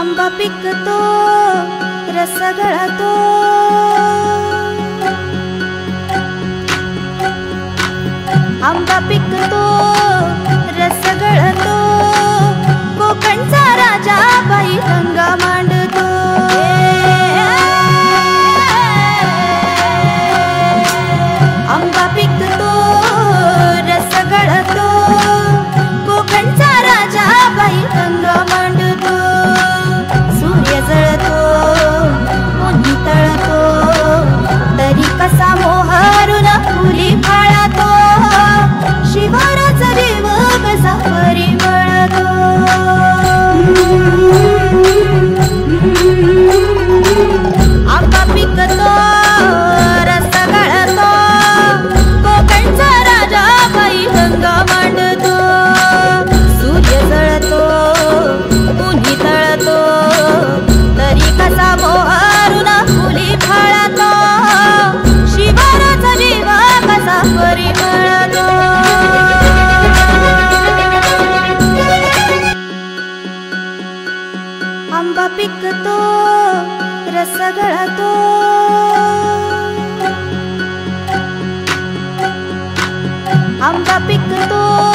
आंबा पिकतो रस गळतो आंबा पिकतो आंबा पिकतो रस गळतो आंबा पिकतो